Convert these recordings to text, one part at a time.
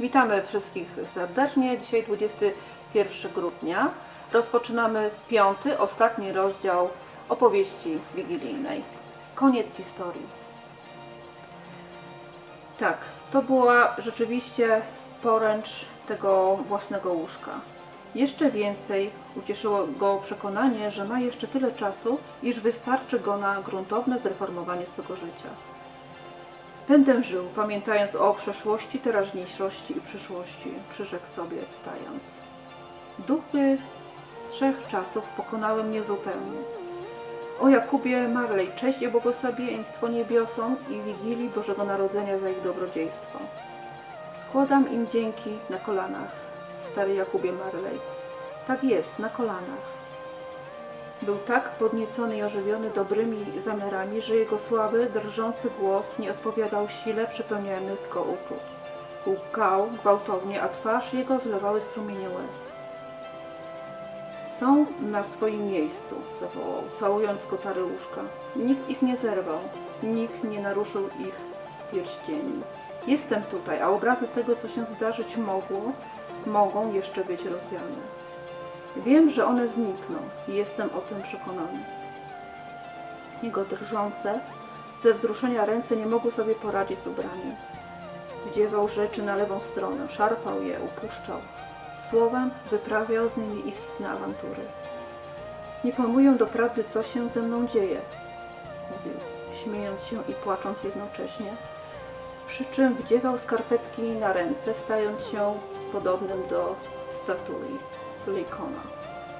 Witamy wszystkich serdecznie. Dzisiaj 21 grudnia. Rozpoczynamy piąty, ostatni rozdział opowieści wigilijnej. Koniec historii. Tak, to była rzeczywiście poręcz tego własnego łóżka. Jeszcze więcej ucieszyło go przekonanie, że ma jeszcze tyle czasu, iż wystarczy go na gruntowne zreformowanie swego życia. Będę żył, pamiętając o przeszłości, teraźniejszości i przyszłości, przyrzekł sobie wstając. Duchy trzech czasów pokonały mnie zupełnie. O Jakubie Marley, cześć i błogosławieństwo niebiosom i Wigilii Bożego Narodzenia za ich dobrodziejstwo. Składam im dzięki na kolanach, stary Jakubie Marley. Tak jest, na kolanach. Był tak podniecony i ożywiony dobrymi zamiarami, że jego słaby, drżący głos nie odpowiadał sile przepełniających go uczuć. Łkał gwałtownie, a twarz jego zlewały strumienie łez. Są na swoim miejscu, zawołał, całując kotary łóżka. Nikt ich nie zerwał, nikt nie naruszył ich pierścieni. Jestem tutaj, a obrazy tego, co się zdarzyć mogło, mogą jeszcze być rozwiane. Wiem, że one znikną i jestem o tym przekonany. Jego drżące, ze wzruszenia ręce nie mogły sobie poradzić z ubraniem. Wdziewał rzeczy na lewą stronę, szarpał je, upuszczał. Słowem wyprawiał z nimi istne awantury. Nie pojmuję doprawdy, co się ze mną dzieje, mówił, śmiejąc się i płacząc jednocześnie, przy czym wdziewał skarpetki na ręce, stając się podobnym do statui Lejkona,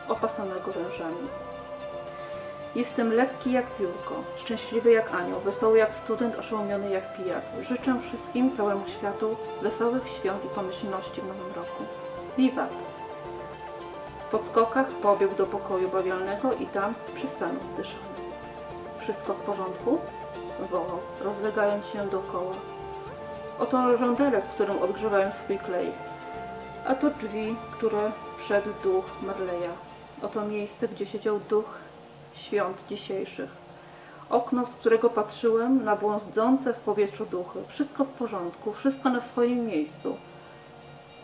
opasanego wężami. Jestem lekki jak piórko, szczęśliwy jak anioł, wesoły jak student, oszołomiony jak pijak. Życzę wszystkim, całemu światu wesołych świąt i pomyślności w nowym roku. Wiwat! W podskokach pobiegł do pokoju bawialnego i tam przystanął zdyszany. Wszystko w porządku? wołał, rozlegając się dookoła. Oto żądelek, w którym odgrzewają swój klej. A to drzwi, które wszedł duch Marleya. Oto miejsce, gdzie siedział duch świąt dzisiejszych. Okno, z którego patrzyłem na błądzące w powietrzu duchy. Wszystko w porządku, wszystko na swoim miejscu.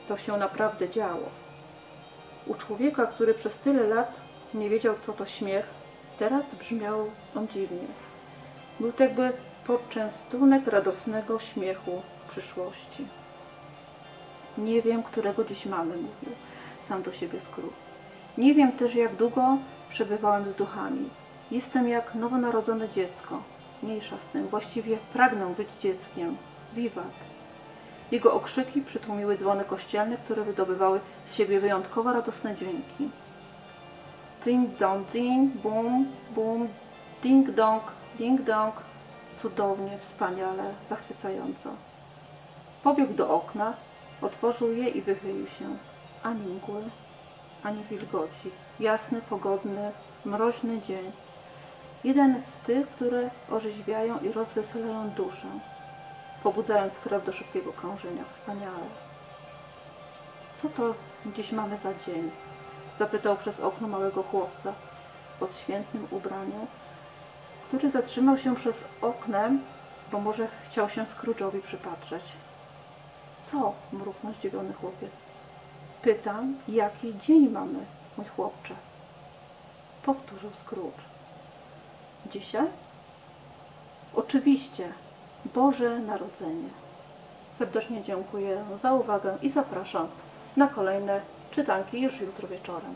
To się naprawdę działo. U człowieka, który przez tyle lat nie wiedział, co to śmiech, teraz brzmiał on dziwnie. Był to jakby poczęstunek radosnego śmiechu przyszłości. Nie wiem, którego dziś mamy, mówił sam do siebie Scrooge. Nie wiem też, jak długo przebywałem z duchami. Jestem jak nowonarodzone dziecko. Mniejsza z tym. Właściwie pragnę być dzieckiem. Wiwat. Jego okrzyki przytłumiły dzwony kościelne, które wydobywały z siebie wyjątkowo radosne dźwięki. Ding dong ding, bum, bum, ding dong, ding dong. Cudownie, wspaniale, zachwycająco. Pobiegł do okna, otworzył je i wychylił się. Ani mgły, ani wilgoci. Jasny, pogodny, mroźny dzień. Jeden z tych, które orzeźwiają i rozweselają duszę, pobudzając krew do szybkiego krążenia. Wspaniale. Co to dziś mamy za dzień? Zapytał przez okno małego chłopca w podświętnym ubraniu, który zatrzymał się przez oknem, bo może chciał się Scrooge'owi przypatrzeć. Co? mruknął zdziwiony chłopiec. Pytam, jaki dzień mamy, mój chłopcze. Powtórzył Scrooge. Dzisiaj? Oczywiście, Boże Narodzenie. Serdecznie dziękuję za uwagę i zapraszam na kolejne czytanki już jutro wieczorem.